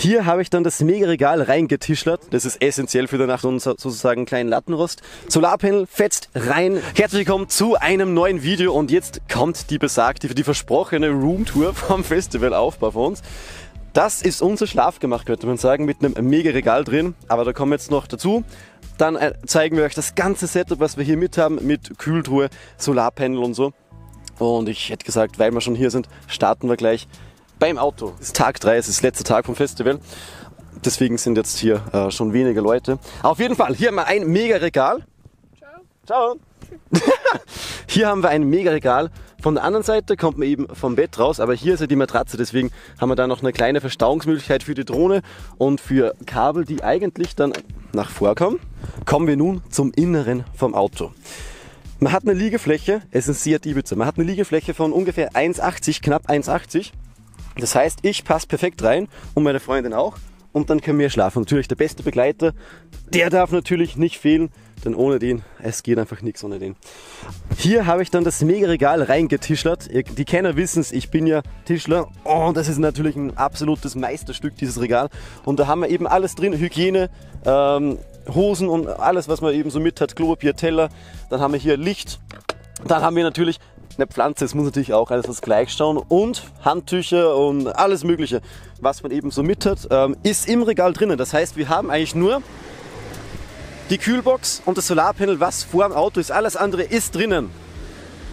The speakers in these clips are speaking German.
Hier habe ich dann das Mega-Regal reingetischlert. Das ist essentiell für die Nacht und sozusagen einen kleinen Lattenrost. Solarpanel fetzt rein. Herzlich willkommen zu einem neuen Video und jetzt kommt die besagte, die versprochene Roomtour vom Festivalaufbau von uns. Das ist unser Schlafgemach, könnte man sagen, mit einem Mega-Regal drin. Aber da kommen wir jetzt noch dazu. Dann äh, zeigen wir euch das ganze Setup, was wir hier mit haben, mit Kühltruhe, Solarpanel und so. Und ich hätte gesagt, weil wir schon hier sind, starten wir gleich beim Auto. Es ist Tag 3, es ist der letzte Tag vom Festival. Deswegen sind jetzt hier äh, schon weniger Leute. Auf jeden Fall, hier haben wir ein Mega-Regal. Ciao. Ciao. hier haben wir ein Mega-Regal. Von der anderen Seite kommt man eben vom Bett raus, aber hier ist ja die Matratze, deswegen haben wir da noch eine kleine Verstauungsmöglichkeit für die Drohne und für Kabel, die eigentlich dann nach vorkommen. Kommen wir nun zum Inneren vom Auto. Man hat eine Liegefläche, es ist ein Seat Ibiza, man hat eine Liegefläche von ungefähr 1,80, knapp 1,80 das heißt, ich passe perfekt rein und meine Freundin auch und dann können wir schlafen. Natürlich der beste Begleiter, der darf natürlich nicht fehlen, denn ohne den, es geht einfach nichts ohne den. Hier habe ich dann das Mega-Regal reingetischlert. Die Kenner wissen es, ich bin ja Tischler und das ist natürlich ein absolutes Meisterstück, dieses Regal. Und da haben wir eben alles drin, Hygiene, ähm, Hosen und alles, was man eben so mit hat, Klopapier, Teller. Dann haben wir hier Licht. Dann haben wir natürlich eine Pflanze, es muss natürlich auch alles was gleich schauen und Handtücher und alles mögliche, was man eben so mit hat, ähm, ist im Regal drinnen. Das heißt, wir haben eigentlich nur die Kühlbox und das Solarpanel, was vor dem Auto ist. Alles andere ist drinnen.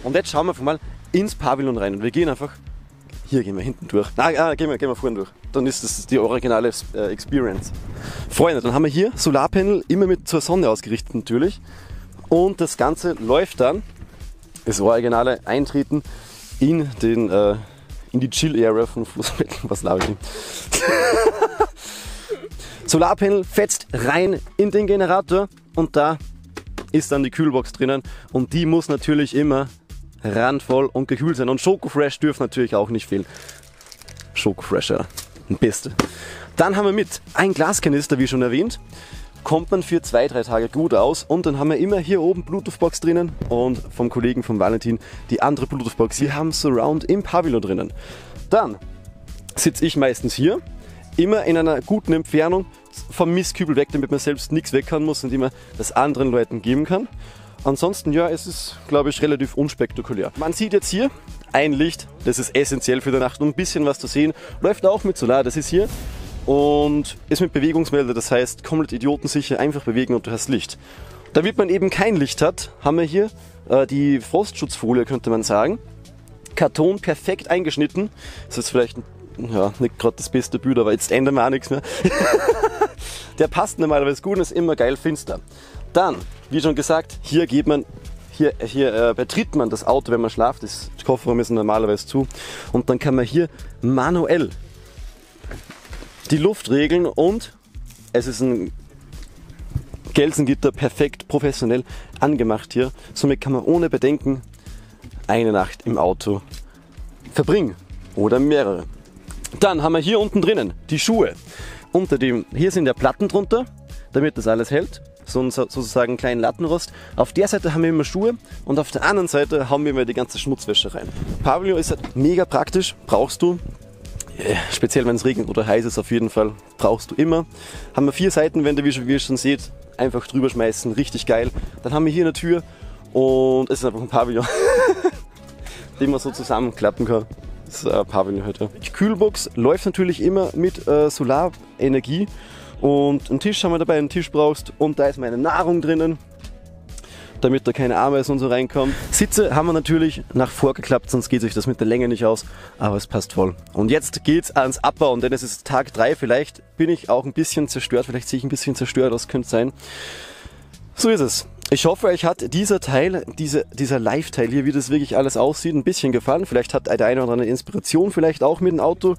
Und jetzt schauen wir einfach mal ins Pavillon rein und wir gehen einfach hier gehen wir hinten durch. Nein, ah, gehen, wir, gehen wir vorne durch. Dann ist das die originale äh, Experience. Freunde, dann haben wir hier Solarpanel, immer mit zur Sonne ausgerichtet natürlich. Und das Ganze läuft dann das originale Eintreten in, den, äh, in die Chill-Area von Flussmitteln. Was laber ich? Solarpanel fetzt rein in den Generator und da ist dann die Kühlbox drinnen und die muss natürlich immer randvoll und gekühlt sein. Und Schokofresh dürfen natürlich auch nicht fehlen. Schokofresher, beste. Dann haben wir mit ein Glaskanister, wie schon erwähnt, kommt man für zwei, drei Tage gut aus. Und dann haben wir immer hier oben Bluetooth-Box drinnen und vom Kollegen von Valentin die andere Bluetooth-Box. Wir haben Surround im Pavillon drinnen. Dann sitze ich meistens hier, immer in einer guten Entfernung vom Mistkübel weg, damit man selbst nichts weghauen muss und immer das anderen Leuten geben kann. Ansonsten, ja, es ist, glaube ich, relativ unspektakulär. Man sieht jetzt hier ein Licht, das ist essentiell für die Nacht und ein bisschen was zu sehen. Läuft auch mit Solar, das ist hier und ist mit Bewegungsmelder, das heißt komplett idiotensicher, einfach bewegen und du hast Licht. Damit man eben kein Licht hat, haben wir hier äh, die Frostschutzfolie, könnte man sagen. Karton perfekt eingeschnitten. Das ist vielleicht ja, nicht gerade das beste Bild, aber jetzt ändern wir auch nichts mehr. Der passt normalerweise gut und ist immer geil finster. Dann, wie schon gesagt, hier geht man hier, hier äh, betritt man das Auto, wenn man schlaft. Das Kofferraum ist normalerweise zu. Und dann kann man hier manuell die Luft regeln und es ist ein Gelsengitter perfekt professionell angemacht hier. Somit kann man ohne Bedenken eine Nacht im Auto verbringen oder mehrere. Dann haben wir hier unten drinnen die Schuhe. Unter dem, hier sind ja Platten drunter, damit das alles hält. So sozusagen einen kleinen Lattenrost. Auf der Seite haben wir immer Schuhe und auf der anderen Seite haben wir immer die ganze Schmutzwäsche rein. Pavillon ist halt mega praktisch, brauchst du speziell wenn es regnet oder heiß ist, auf jeden Fall brauchst du immer. Haben wir vier Seitenwände, wie ihr schon seht, einfach drüber schmeißen, richtig geil. Dann haben wir hier eine Tür und es ist einfach ein Pavillon, den man so zusammenklappen kann. Das ist ein Pavillon heute. Die Kühlbox läuft natürlich immer mit äh, Solarenergie und einen Tisch haben wir dabei, einen Tisch brauchst und da ist meine Nahrung drinnen damit da keine Ameisen und so reinkommen. Sitze haben wir natürlich nach vorgeklappt, sonst geht sich das mit der Länge nicht aus, aber es passt voll. Und jetzt geht's ans Abbauen, denn es ist Tag 3, vielleicht bin ich auch ein bisschen zerstört, vielleicht sehe ich ein bisschen zerstört aus, könnte sein. So ist es. Ich hoffe, euch hat dieser Teil, diese, dieser Live-Teil hier, wie das wirklich alles aussieht, ein bisschen gefallen. Vielleicht hat der eine oder andere Inspiration, vielleicht auch mit dem Auto.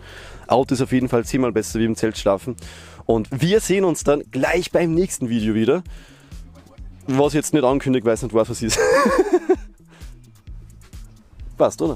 Auto ist auf jeden Fall zehnmal besser wie im Zelt schlafen. Und wir sehen uns dann gleich beim nächsten Video wieder was jetzt nicht ankündigt, weiß nicht, was es ist. Passt, oder?